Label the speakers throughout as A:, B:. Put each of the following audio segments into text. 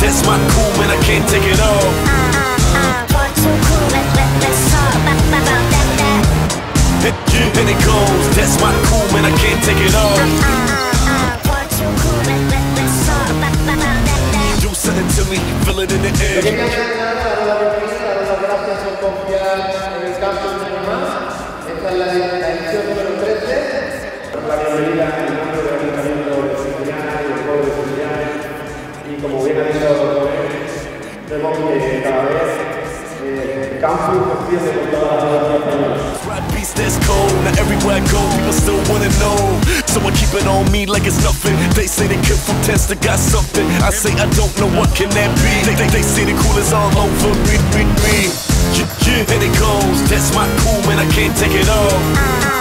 A: That's my cool, man, I can't take it off.
B: Let, let, let's talk about, that, that.
A: Yeah, and it goes. That's my cool, man, I can't take it off.
B: Let, let, let's talk about, that.
A: Do something to me, feel it in the air.
C: gracias por confiar en el campo un año más. Esta es la, la edición número 13.
D: la bienvenida en nombre del Ayuntamiento de Siciliana y del pueblo de Siciliana. Y como bien ha dicho vemos que cada vez eh, el campus creciendo con
A: beats that's cold. Now everywhere I go, people still wanna know. Someone keep it on me like it's nothing. They say they could test, I got something. I say I don't know what can that be. They, they, they say the cool is all over me, me, me. Yeah, yeah, and it goes. That's my cool, man, I can't take it off.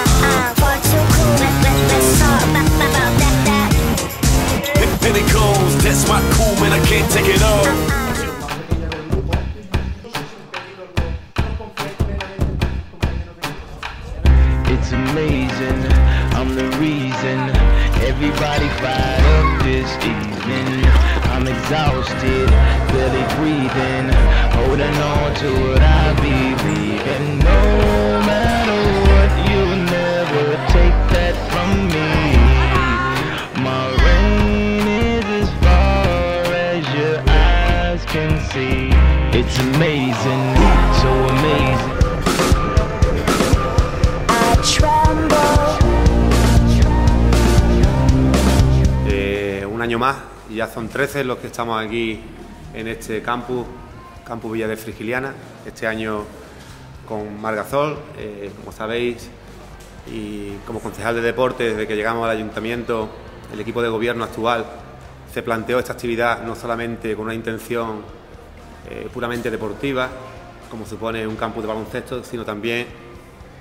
A: That's my cool, man, I can't take it off.
E: It's amazing, I'm the reason everybody fired up this evening. I'm exhausted, barely breathing, holding on to what I believe in. No matter what, you'll never take that from me. It's amazing, so amazing.
B: I tremble.
F: Eh, un año más, y ya son 13 los que estamos aquí en este campus, Campus Villa de Frigiliana, este año con Margazol, eh, como sabéis, y como concejal de deporte, desde que llegamos al ayuntamiento, el equipo de gobierno actual se planteó esta actividad no solamente con una intención eh, puramente deportiva, como supone un campus de baloncesto, sino también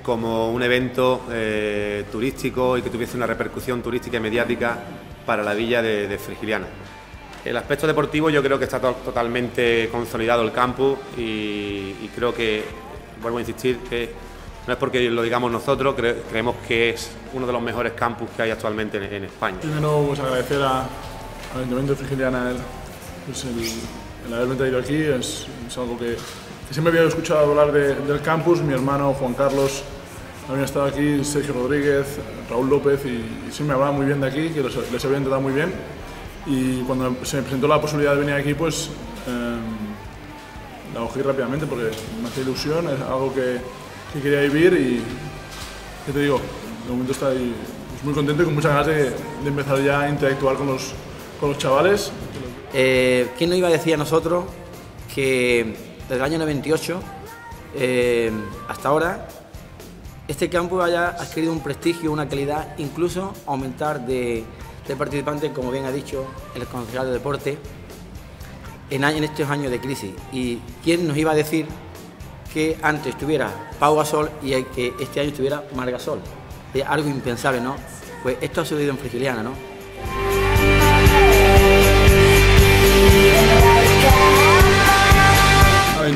F: como un evento eh, turístico y que tuviese una repercusión turística y mediática para la villa de, de Frigiliana. El aspecto deportivo yo creo que está to- totalmente consolidado el campus y, y creo que, vuelvo a insistir, que no es porque lo digamos nosotros, cre- creemos que es uno de los mejores campus que hay actualmente en, en España.
G: Primero, pues agradecer al Ayuntamiento de Frigiliana el, pues, el, el haberme traído aquí. Es, algo que, siempre había escuchado hablar de- del campus. Mi hermano Juan Carlos había estado aquí, Sergio Rodríguez, Raúl López, y, y siempre me hablaban muy bien de aquí, que los- les habían tratado muy bien. Y cuando se me presentó la posibilidad de venir aquí, pues em, la cogí rápidamente porque me hace ilusión, es algo que, que quería vivir y, ¿qué te digo? De momento estoy pues, muy contento y con muchas ganas de, de empezar ya a interactuar con los, con los chavales.
H: Eh, ¿Quién nos iba a decir a nosotros que desde el año 98 eh, hasta ahora este campo haya adquirido un prestigio, una calidad, incluso aumentar de, participantes, como bien ha dicho el concejal de deporte, en estos años de crisis? ¿Y quién nos iba a decir que antes estuviera Pau Gasol y que este año estuviera Margasol? Es algo impensable, ¿no? Pues esto ha sucedido en Frigiliana, ¿no?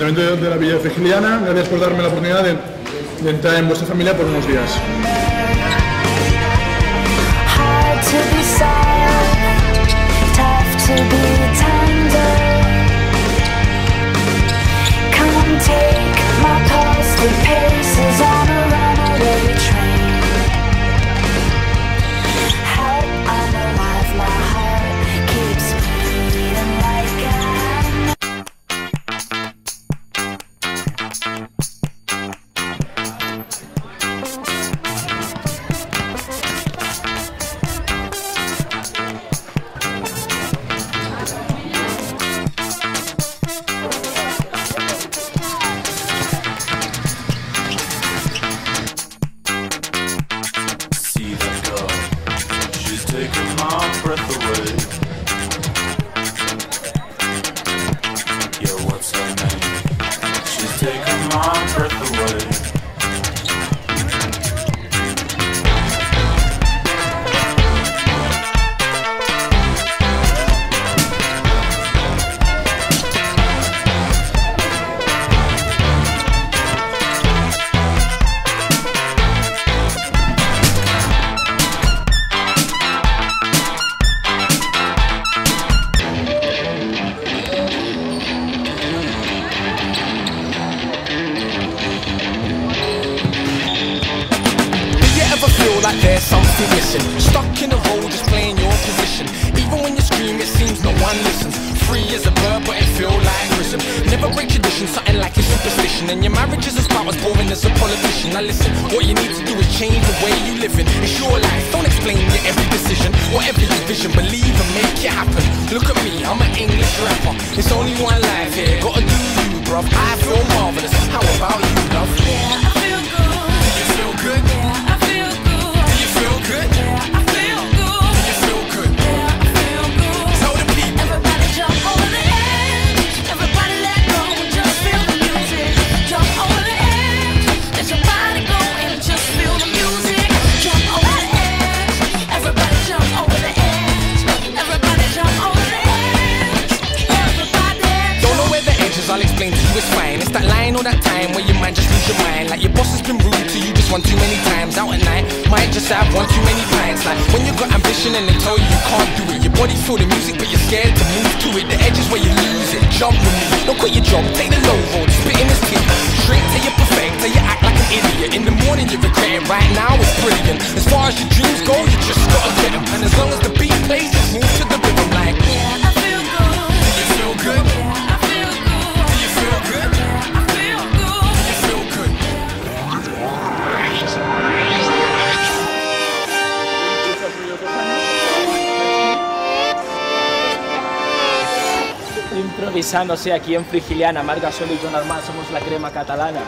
G: De, la Villa Frigiliana, gracias por darme la oportunidad de, entrar en vuestra familia por unos días.
B: there's something missing Stuck in a role just playing your position. Even when you scream it
A: seems no one listens. Free as a bird but it feel like prison. Never break tradition, something
I: like a superstition. And your marriage is as about as boring as a politician. Now listen, what you need to do is change the way you live in. It's your life, don't explain your every decision Whatever your vision, believe and make it happen. Look at me, I'm an English rapper. It's only one life here, gotta do you bruv. I feel marvellous, how about you love?
B: Yeah.
I: That line or that time where your mind just lose your mind. Like your boss has been rude to you just one too many times. Out at night, might just have one too many pints. Like when you got ambition and they tell you you can't do it. Your body feel the music, but you're scared to move to it. The edge is where you lose it. Jump with me, don't quit your job, take the low road, spit in his teeth. Straight till you're perfect, till you act like an idiot. In the morning you regret it, right now it's brilliant. As far as your dreams go, you just gotta get 'em. And as long as the beat plays, just move to the rhythm like.
B: Yeah, I feel good.
I: Do you feel good?
J: Improvisándose aquí en Frigiliana, Marga Solo y yo normal somos la crema catalana.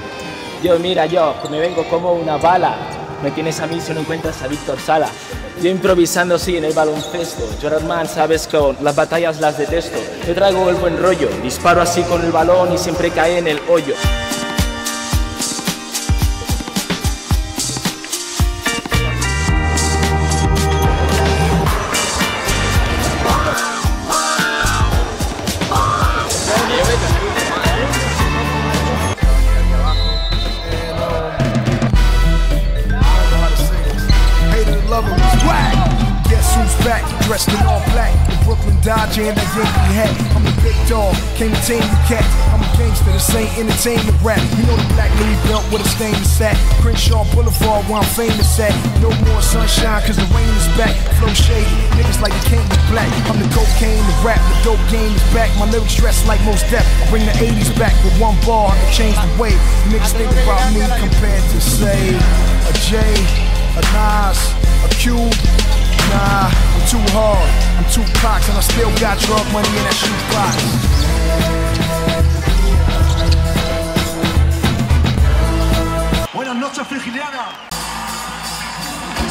J: Yo, mira, yo, me vengo como una bala. Me tienes a mí si no encuentras a Víctor Sala. Yo improvisando sí en el baloncesto. Yo normal, sabes que las batallas las detesto. Yo traigo el buen rollo, disparo así con el balón y siempre cae en el hoyo.
K: And that Yankee hat. I'm a big dog, came to tame you cat. I'm a gangster, this ain't entertainment rap. You know the black Louis belt with a stainless sack. Crenshaw Boulevard where I'm famous at. No more sunshine cause the rain is back. Flow shady, niggas like the king is black. I'm the cocaine, the rap, the dope game is back. My lyrics dressed like most death. I bring the 80s back with one bar to change the way. Niggas think about me compared to say a J, a Nas, a Q. Nah, I'm too hard. I'm too cocked and I still got drug money in that shoebox.
L: Buenas noches, Frigiliana.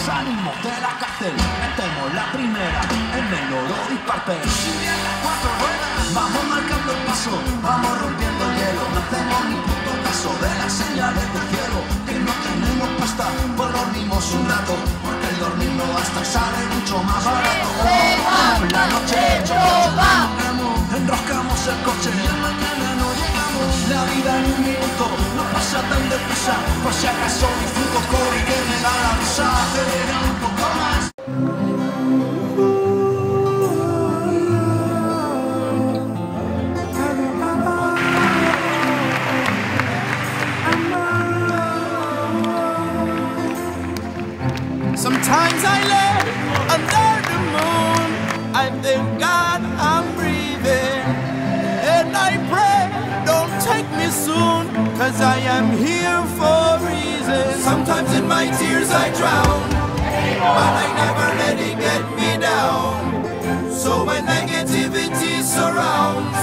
L: Salimos de la cárcel, metemos la primera en el oro disparpel. Vamos marcando el paso, vamos rompiendo el hielo. No hacemos ni puto caso de las señales del cielo. Que no tenemos pasta, pues dormimos un rato. Porque el dormir no basta, sale mucho más barato. La noche, enroscamos, enroscamos el coche y mañana no llegamos. La vida en un minuto no pasa tan deprisa. Por si acaso disfruto
M: Sometimes in my tears I drown, but I never let it get me down. So when negativity surrounds,